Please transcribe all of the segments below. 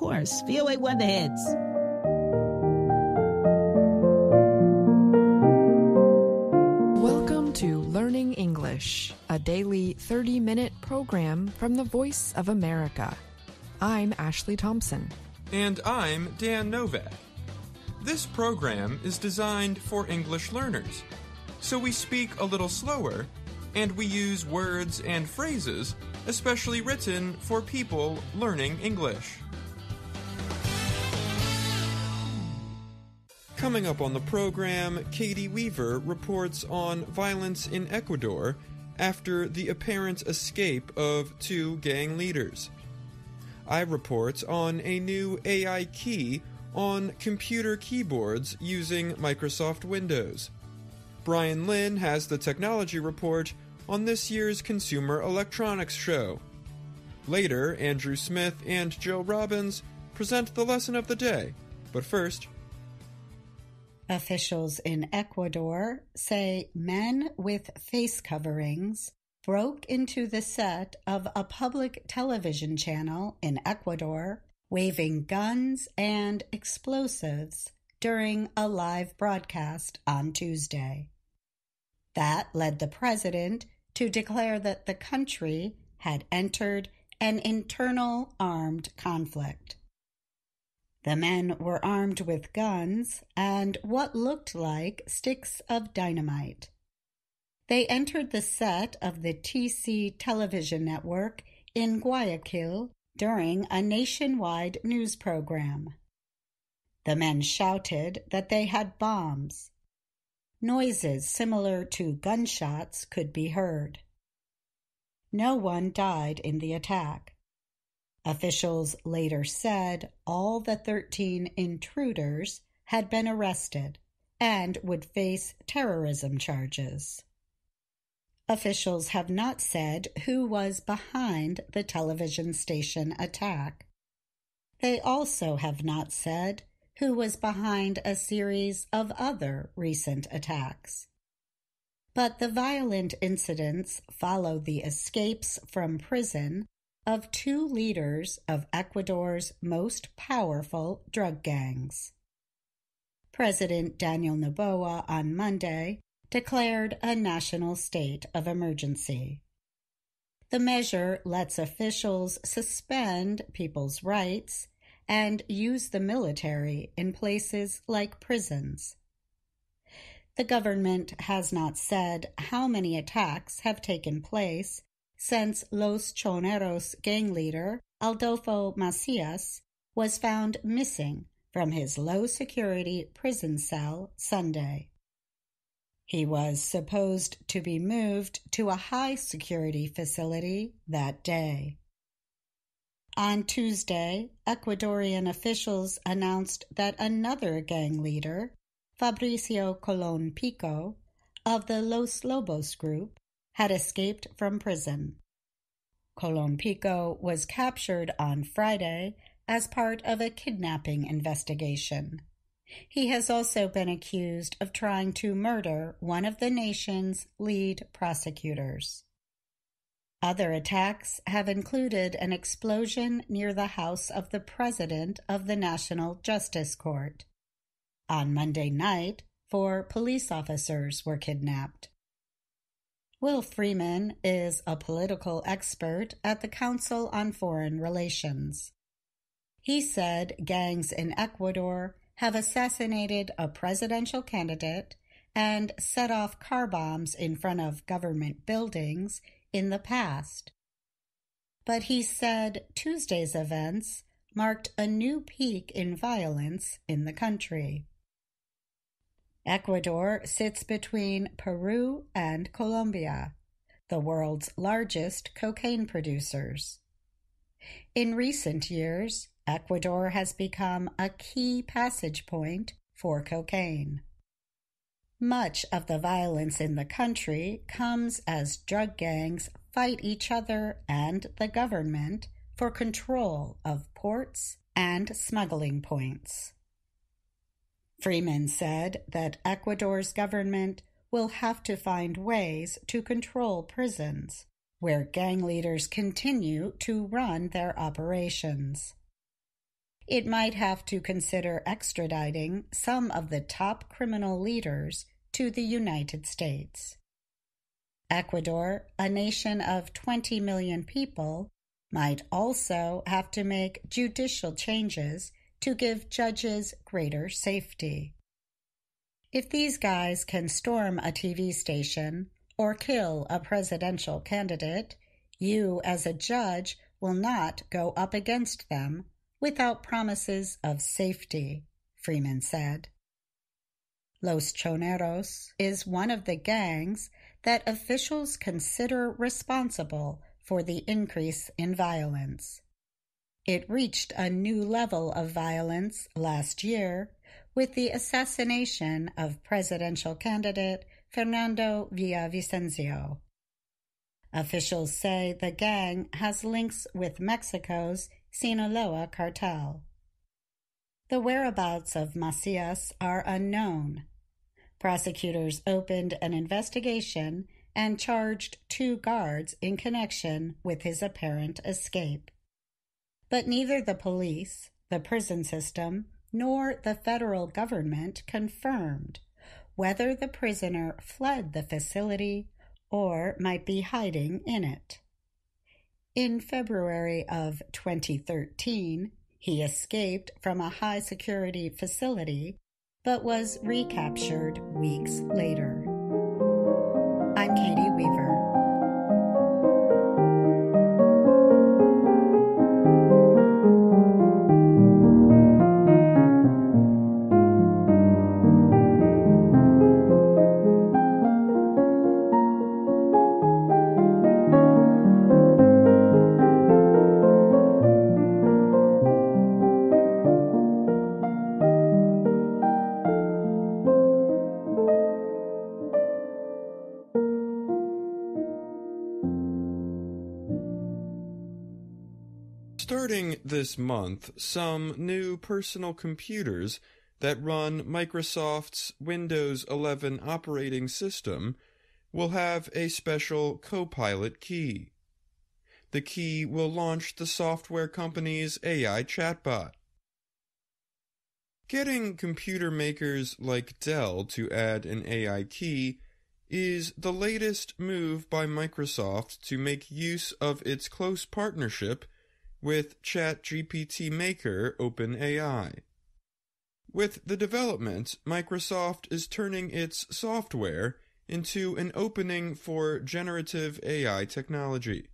course. VOA Weather Hits. Welcome to Learning English, a daily 30 minute program from the Voice of America. I'm Ashley Thompson. And I'm Dan Novak. This program is designed for English learners, so we speak a little slower and we use words and phrases especially written for people learning English. Coming up on the program, Katie Weaver reports on violence in Ecuador after the apparent escape of two gang leaders. I report on a new AI key on computer keyboards using Microsoft Windows. Bryan Lynn has the technology report on this year's Consumer Electronics Show. Later, Andrew Smith and Joe Robbins present the lesson of the day. But first, Officials in Ecuador say men with face coverings broke into the set of a public television channel in Ecuador, waving guns and explosives during a live broadcast on Tuesday. That led the president to declare that the country had entered an internal armed conflict. The men were armed with guns and what looked like sticks of dynamite. They entered the set of the TC television network in Guayaquil during a nationwide news program. The men shouted that they had bombs. Noises similar to gunshots could be heard. No one died in the attack. Officials later said all the 13 intruders had been arrested and would face terrorism charges. Officials have not said who was behind the television station attack. They also have not said who was behind a series of other recent attacks. But the violent incidents followed the escapes from prison of two leaders of Ecuador's most powerful drug gangs. President Daniel Noboa on Monday declared a national state of emergency. The measure lets officials suspend people's rights and use the military in places like prisons. The government has not said how many attacks have taken place since Los Choneros gang leader Adolfo Macias was found missing from his low security prison cell Sunday. He was supposed to be moved to a high security facility that day. On Tuesday, Ecuadorian officials announced that another gang leader, Fabricio Colon Pico, of the Los Lobos group, had escaped from prison. Colon Pico was captured on Friday as part of a kidnapping investigation. He has also been accused of trying to murder one of the nation's lead prosecutors. Other attacks have included an explosion near the house of the President of the National Justice Court. On Monday night, four police officers were kidnapped. Will Freeman is a political expert at the Council on Foreign Relations. He said gangs in Ecuador have assassinated a presidential candidate and set off car bombs in front of government buildings in the past. But he said Tuesday's events marked a new peak in violence in the country. Ecuador sits between Peru and Colombia, the world's largest cocaine producers. In recent years, Ecuador has become a key passage point for cocaine. Much of the violence in the country comes as drug gangs fight each other and the government for control of ports and smuggling points. Freeman said that Ecuador's government will have to find ways to control prisons, where gang leaders continue to run their operations. it might have to consider extraditing some of the top criminal leaders to the United States. Ecuador, a nation of 20 million people, might also have to make judicial changes to give judges greater safety. If these guys can storm a TV station or kill a presidential candidate, you as a judge will not go up against them without promises of safety, Freeman said. Los Choneros is one of the gangs that officials consider responsible for the increase in violence. It reached a new level of violence last year with the assassination of presidential candidate Fernando Villavicencio. Officials say the gang has links with Mexico's Sinaloa cartel. The whereabouts of Macias are unknown. Prosecutors opened an investigation and charged two guards in connection with his apparent escape. But neither the police, the prison system, nor the federal government confirmed whether the prisoner fled the facility or might be hiding in it. In February of 2013, he escaped from a high security facility but was recaptured weeks later. I'm Katie this month, some new personal computers that run Microsoft's Windows 11 operating system will have a special Copilot key. The key will launch the software company's AI chatbot. Getting computer makers like Dell to add an AI key is the latest move by Microsoft to make use of its close partnership with ChatGPT maker OpenAI. With the development, Microsoft is turning its software into an opening for generative AI technology.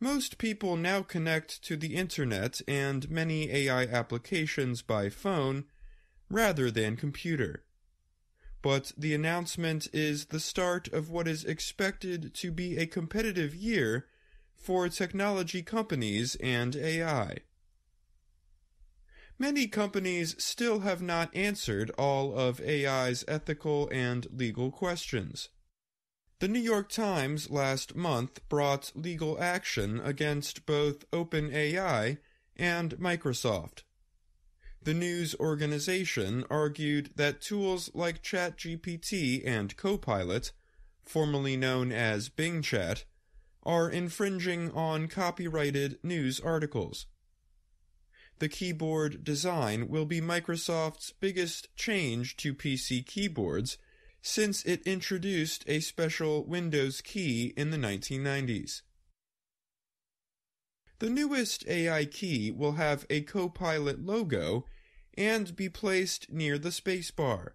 Most people now connect to the internet and many AI applications by phone rather than computer. But the announcement is the start of what is expected to be a competitive year for technology companies and AI. Many companies still have not answered all of AI's ethical and legal questions. The New York Times last month brought legal action against both OpenAI and Microsoft. The news organization argued that tools like ChatGPT and Copilot, formerly known as Bing Chat, are infringing on copyrighted news articles. The keyboard design will be Microsoft's biggest change to PC keyboards since it introduced a special Windows key in the 1990s. The newest AI key will have a Copilot logo and be placed near the spacebar.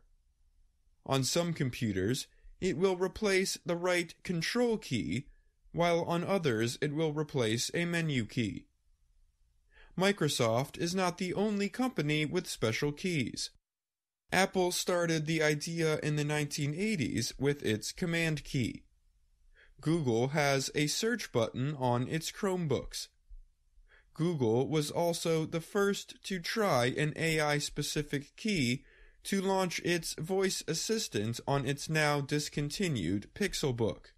On some computers, it will replace the right control key while on others it will replace a menu key. Microsoft is not the only company with special keys. Apple started the idea in the 1980s with its Command key. Google has a search button on its Chromebooks. Google was also the first to try an AI specific key to launch its voice assistant on its now discontinued Pixelbook.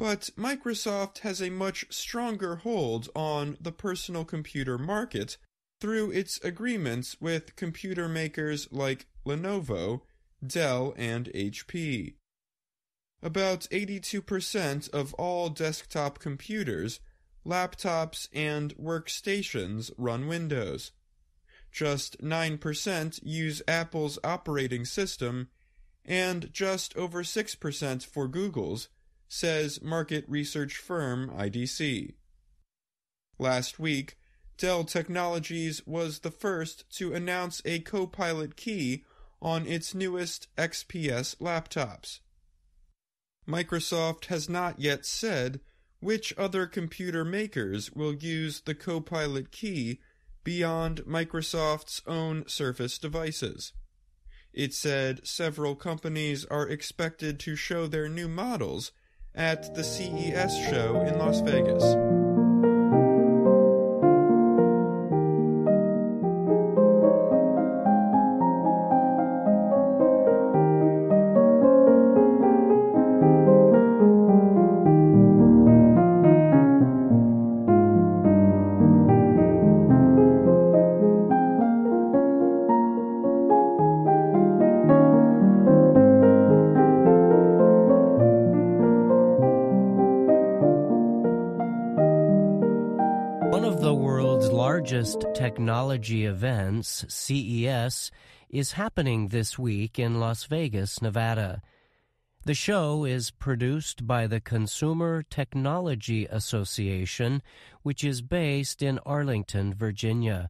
But Microsoft has a much stronger hold on the personal computer market through its agreements with computer makers like Lenovo, Dell, and HP. About 82% of all desktop computers laptops and workstations run Windows. Just 9% use Apple's operating system, and just over 6% for Google's, says market research firm IDC. Last week, Dell Technologies was the first to announce a Copilot key on its newest XPS laptops. Microsoft has not yet said which other computer makers will use the Copilot key beyond Microsoft's own Surface devices. It said several companies are expected to show their new models at the CES show in Las Vegas. Largest technology events, CES, is happening this week in Las Vegas, Nevada. The show is produced by the Consumer Technology Association, which is based in Arlington, Virginia.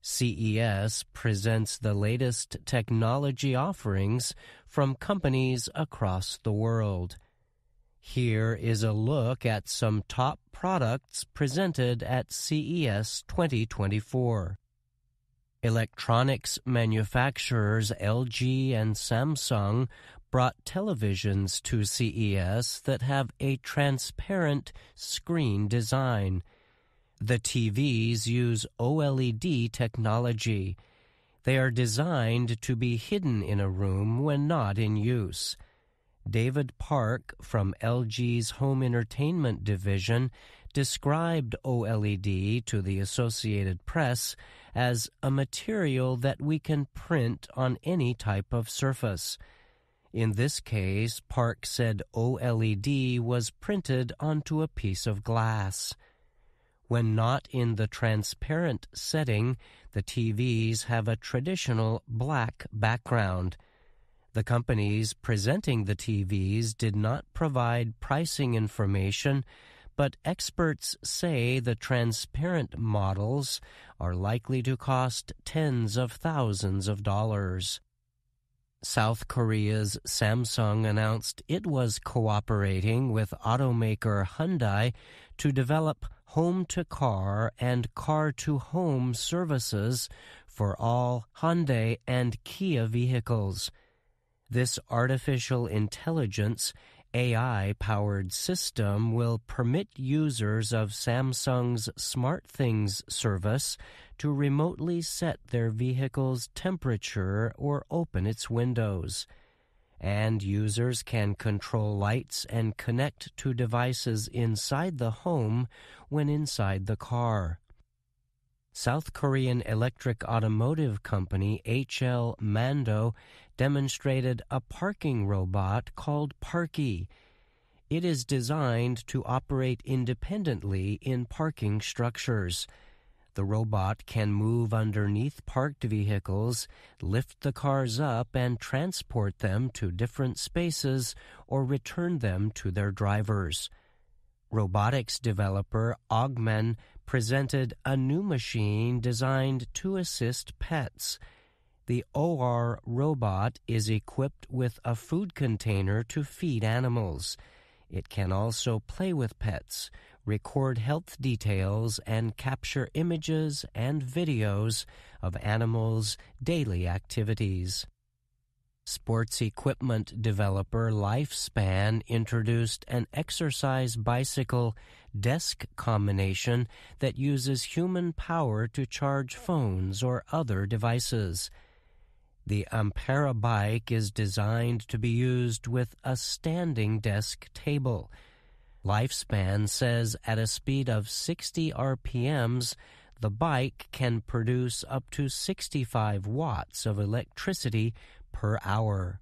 CES presents the latest technology offerings from companies across the world. Here is a look at some top products presented at CES 2024. Electronics manufacturers LG and Samsung brought televisions to CES that have a transparent screen design. The TVs use OLED technology. They are designed to be hidden in a room when not in use. David Park from LG's Home Entertainment Division described OLED to the Associated Press as a material that we can print on any type of surface. In this case, Park said OLED was printed onto a piece of glass. When not in the transparent setting, the TVs have a traditional black background. The companies presenting the TVs did not provide pricing information, but experts say the transparent models are likely to cost tens of thousands of dollars. South Korea's Samsung announced it was cooperating with automaker Hyundai to develop home to car and car to home services for all Hyundai and Kia vehicles. This artificial intelligence AI powered system will permit users of Samsung's SmartThings service to remotely set their vehicle's temperature or open its windows. And users can control lights and connect to devices inside the home when inside the car. South Korean electric automotive company HL Mando demonstrated a parking robot called Parky. It is designed to operate independently in parking structures. The robot can move underneath parked vehicles, lift the cars up, and transport them to different spaces or return them to their drivers. Robotics developer Ogmen presented a new machine designed to assist pets. The OR robot is equipped with a food container to feed animals. It can also play with pets, record health details, and capture images and videos of animals' daily activities. Sports equipment developer Lifespan introduced an exercise bicycle desk combination that uses human power to charge phones or other devices. The Ampera bike is designed to be used with a standing desk table. Lifespan says at a speed of 60 RPMs, the bike can produce up to 65 watts of electricity per hour.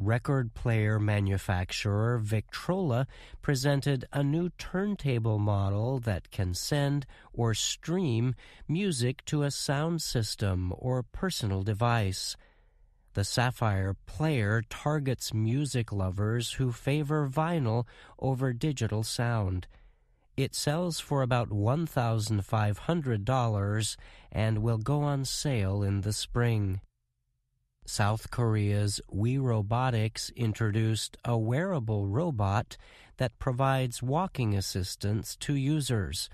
Record player manufacturer Victrola presented a new turntable model that can send or stream music to a sound system or personal device. The Sapphire Player targets music lovers who favor vinyl over digital sound. It sells for about $1,500 and will go on sale in the spring. South Korea's We Robotics introduced a wearable robot that provides walking assistance to users.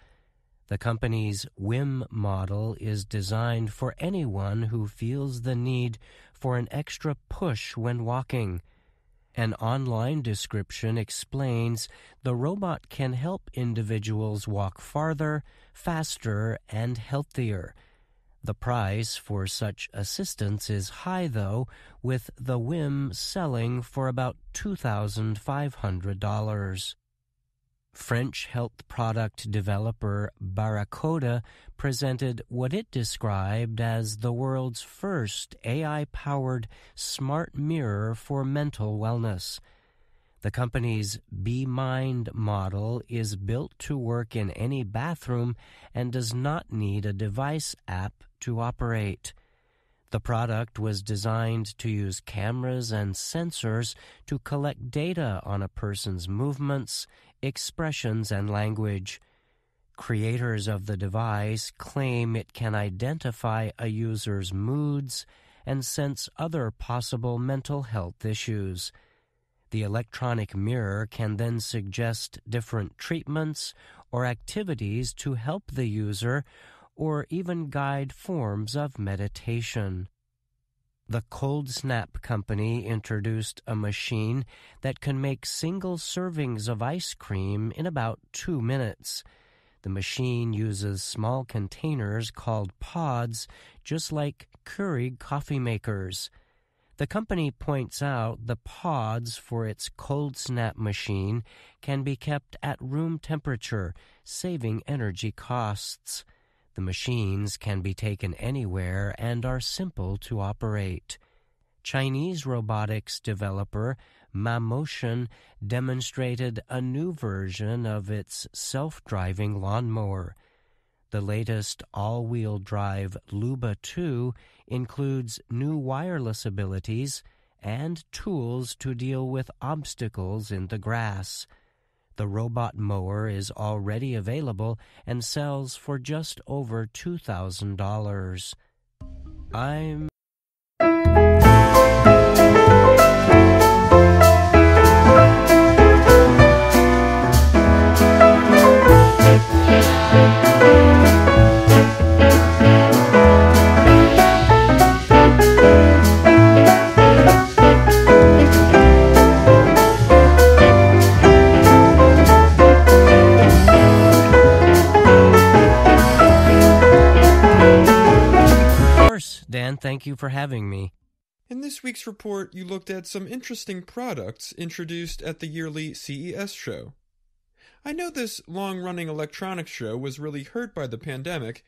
The company's WIM model is designed for anyone who feels the need for an extra push when walking. An online description explains the robot can help individuals walk farther, faster, and healthier. The price for such assistance is high, though, with the WIM selling for about $2,500. French health product developer Baracoda presented what it described as the world's first AI powered smart mirror for mental wellness. The company's BMind model is built to work in any bathroom and does not need a device app to operate. The product was designed to use cameras and sensors to collect data on a person's movements, expressions, and language. Creators of the device claim it can identify a user's moods and sense other possible mental health issues. The electronic mirror can then suggest different treatments or activities to help the user or even guide forms of meditation. The Cold Snap Company introduced a machine that can make single servings of ice cream in about two minutes. The machine uses small containers called pods, just like Keurig coffee makers. The company points out the pods for its cold snap machine can be kept at room temperature, saving energy costs. The machines can be taken anywhere and are simple to operate. Chinese robotics developer Mammotion demonstrated a new version of its self driving lawnmower. The latest all wheel drive Luba 2 includes new wireless abilities and tools to deal with obstacles in the grass. The robot mower is already available and sells for just over $2,000. I'm week's report, you looked at some interesting products introduced at the yearly CES show. I know this long running electronics show was really hurt by the pandemic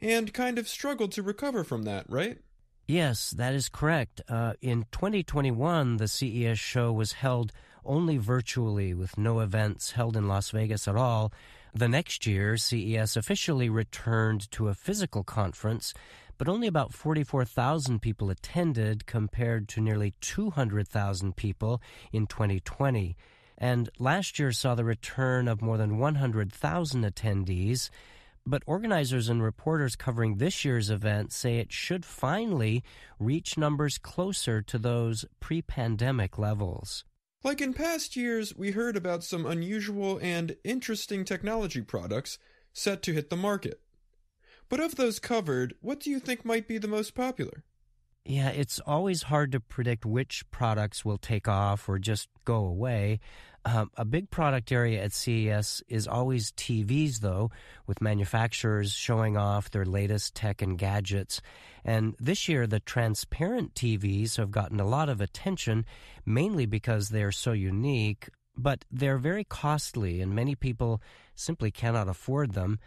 and kind of struggled to recover from that, right? Yes, that is correct. Uh, in 2021, the CES show was held only virtually with no events held in Las Vegas at all. The next year, CES officially returned to a physical conference but only about 44,000 people attended compared to nearly 200,000 people in 2020. And last year saw the return of more than 100,000 attendees. But organizers and reporters covering this year's event say it should finally reach numbers closer to those pre pandemic levels. Like in past years, we heard about some unusual and interesting technology products set to hit the market. But of those covered, what do you think might be the most popular? Yeah, it's always hard to predict which products will take off or just go away. Um, a big product area at CES is always TVs, though, with manufacturers showing off their latest tech and gadgets. And this year, the transparent TVs have gotten a lot of attention, mainly because they're so unique, but they're very costly, and many people simply cannot afford them.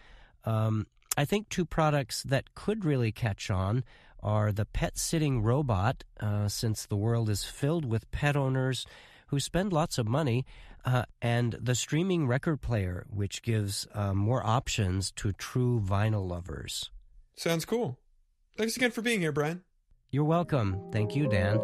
Um, I think two products that could really catch on are the pet sitting robot, uh, since the world is filled with pet owners who spend lots of money, uh, and the streaming record player, which gives uh, more options to true vinyl lovers. Sounds cool. Thanks again for being here, Brian. You're welcome. Thank you, Dan.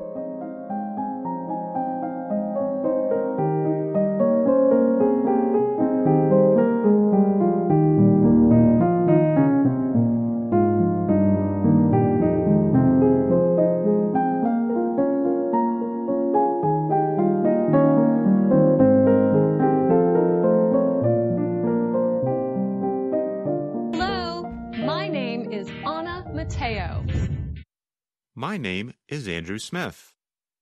Name is Andrew Smith.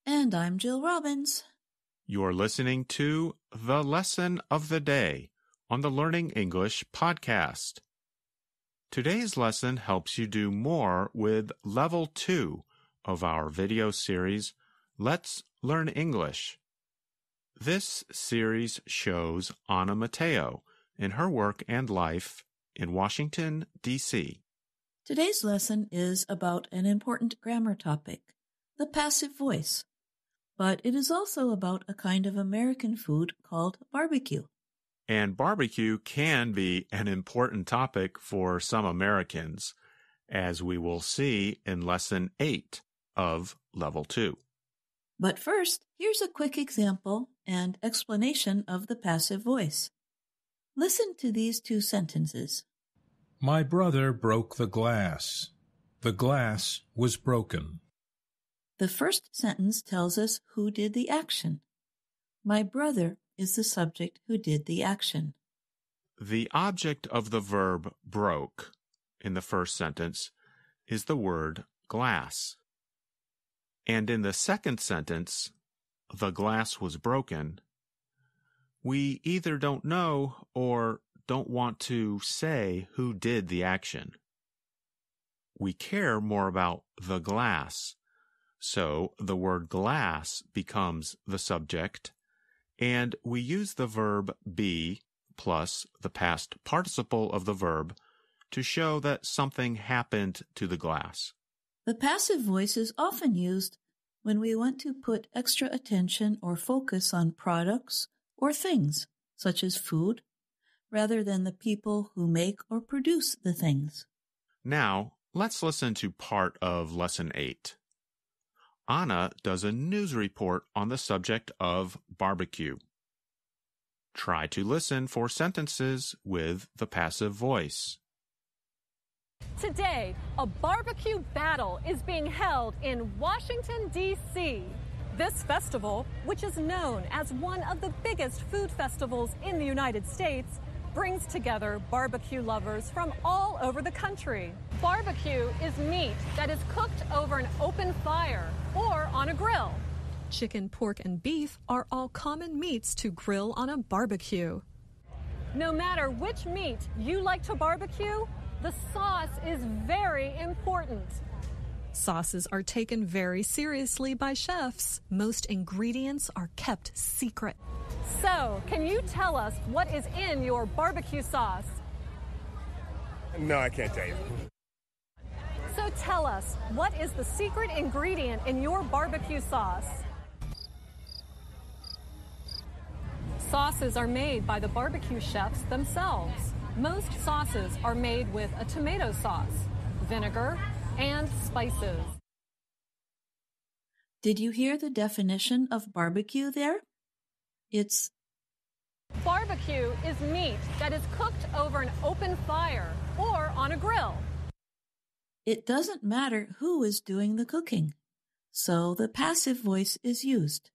And I'm Jill Robbins. You're listening to The Lesson of the Day on the Learning English podcast. Today's lesson helps you do more with Level 2 of our video series, Let's Learn English. This series shows Anna Mateo in her work and life in Washington, D.C. Today's lesson is about an important grammar topic, the passive voice. But it is also about a kind of American food called barbecue. And barbecue can be an important topic for some Americans, as we will see in Lesson 8 of Level 2. But first, here's a quick example and explanation of the passive voice. Listen to these two sentences. My brother broke the glass. The glass was broken. The first sentence tells us who did the action. My brother is the subject who did the action. The object of the verb broke in the first sentence is the word glass. And in the second sentence, the glass was broken, we either don't know or don't want to say who did the action. We care more about the glass, so the word glass becomes the subject, and we use the verb be plus the past participle of the verb to show that something happened to the glass. The passive voice is often used when we want to put extra attention or focus on products or things, such as food, rather than the people who make or produce the things. Now, let's listen to part of Lesson 8. Anna does a news report on the subject of barbecue. Try to listen for sentences with the passive voice. Today, a barbecue battle is being held in Washington, D.C. This festival, which is known as one of the biggest food festivals in the United States, brings together barbecue lovers from all over the country. Barbecue is meat that is cooked over an open fire or on a grill. Chicken, pork, and beef are all common meats to grill on a barbecue. No matter which meat you like to barbecue, the sauce is very important. Sauces are taken very seriously by chefs. Most ingredients are kept secret. So, can you tell us what is in your barbecue sauce? No, I can't tell you. So, tell us, what is the secret ingredient in your barbecue sauce? Sauces are made by the barbecue chefs themselves. Most sauces are made with a tomato sauce, vinegar, and spices. Did you hear the definition of barbecue there? It's Barbecue is meat that is cooked over an open fire or on a grill. it doesn't matter who is doing the cooking, so the passive voice is used.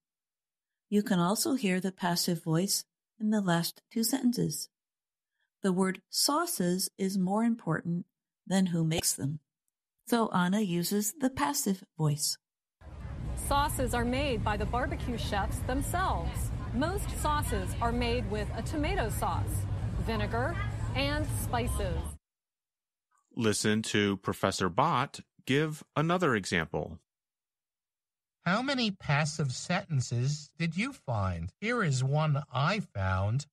You can also hear the passive voice in the last two sentences. The word sauces is more important than who makes them. So Anna uses the passive voice. Sauces are made by the barbecue chefs themselves. Most sauces are made with a tomato sauce, vinegar, and spices. Listen to Professor Bot give another example. How many passive sentences did you find? Here is one I found.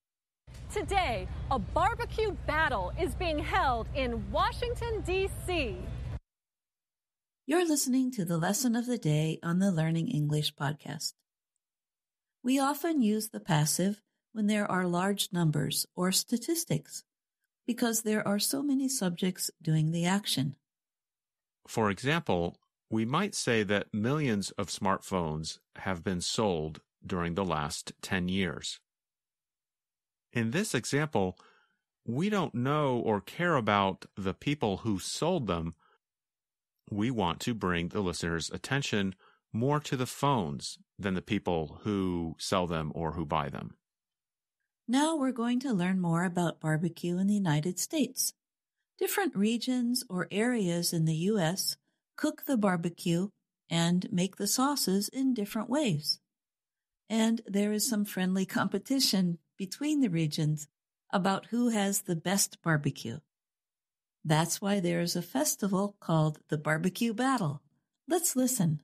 Today, a barbecue battle is being held in Washington, D.C. You're listening to the lesson of the day on the Learning English podcast. We often use the passive when there are large numbers or statistics because there are so many subjects doing the action. For example, we might say that millions of smartphones have been sold during the last 10 years. In this example, we don't know or care about the people who sold them. We want to bring the listener's attention more to the phones than the people who sell them or who buy them. Now we're going to learn more about barbecue in the United States. Different regions or areas in the U.S. cook the barbecue and make the sauces in different ways. And there is some friendly competition between the regions about who has the best barbecue. That's why there is a festival called the Barbecue Battle. Let's listen.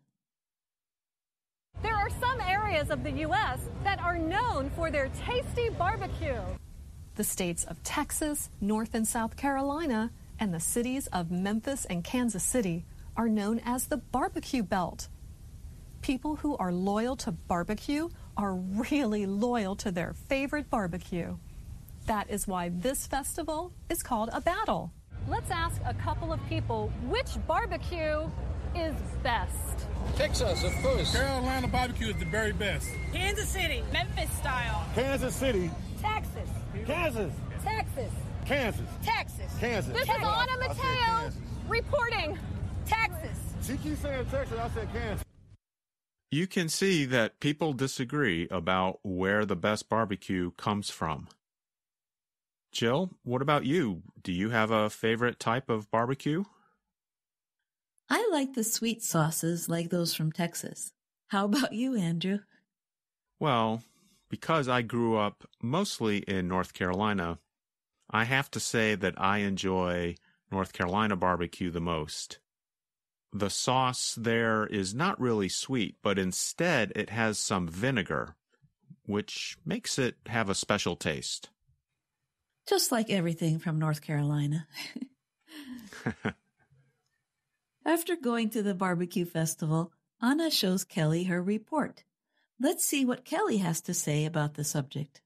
There are some areas of the U.S. that are known for their tasty barbecue. The states of Texas, North and South Carolina, and the cities of Memphis and Kansas City are known as the barbecue belt. People who are loyal to barbecue are really loyal to their favorite barbecue. That is why this festival is called a battle. Let's ask a couple of people which barbecue is best. Texas, of course. Carolina barbecue is the very best. Kansas City, Memphis style. Kansas City. Texas. Kansas. Texas. Kansas. Texas. Kansas. This is Anna Mateo reporting. Texas. She keeps saying Texas, I said Kansas. You can see that people disagree about where the best barbecue comes from. Jill, what about you? Do you have a favorite type of barbecue? I like the sweet sauces like those from Texas. How about you, Andrew? Well, because I grew up mostly in North Carolina, I have to say that I enjoy North Carolina barbecue the most. The sauce there is not really sweet, but instead it has some vinegar, which makes it have a special taste. Just like everything from North Carolina. After going to the barbecue festival, Anna shows Kelly her report. Let's see what Kelly has to say about the subject.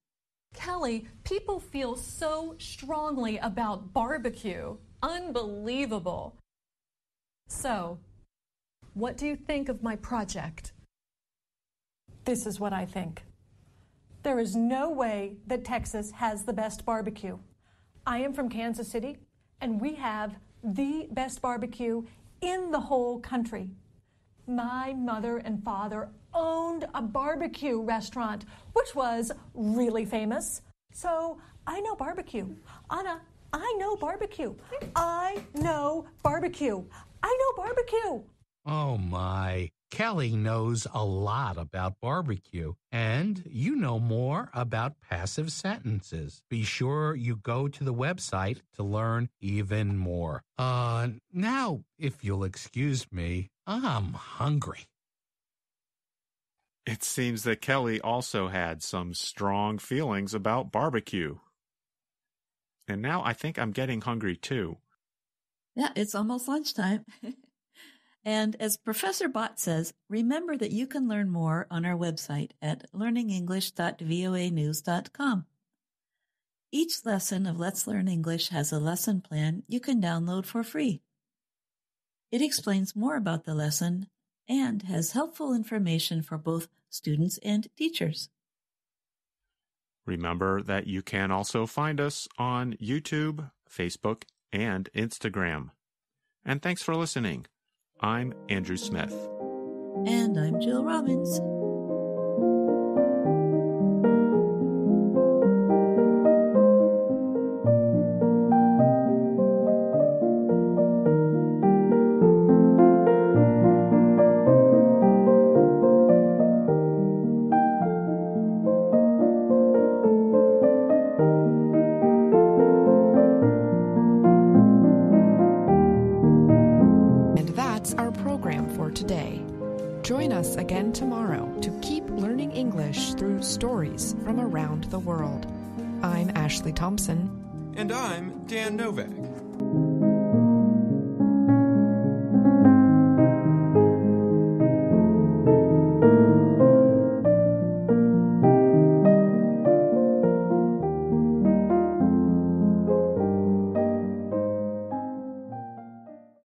Kelly, people feel so strongly about barbecue. Unbelievable. So, what do you think of my project? This is what I think. There is no way that Texas has the best barbecue. I am from Kansas City, and we have the best barbecue in the whole country. My mother and father owned a barbecue restaurant, which was really famous. So I know barbecue. Anna, I know barbecue. I know barbecue. I know barbecue. Oh my. Kelly knows a lot about barbecue, and you know more about passive sentences. Be sure you go to the website to learn even more. Uh, now, if you'll excuse me, I'm hungry. It seems that Kelly also had some strong feelings about barbecue. And now I think I'm getting hungry too. Yeah, it's almost lunchtime. and as Professor Bot says, remember that you can learn more on our website at learningenglish.voanews.com. Each lesson of Let's Learn English has a lesson plan you can download for free. It explains more about the lesson and has helpful information for both students and teachers. Remember that you can also find us on YouTube, Facebook, and Instagram. And thanks for listening. I'm Andrew Smith. And I'm Jill Robbins.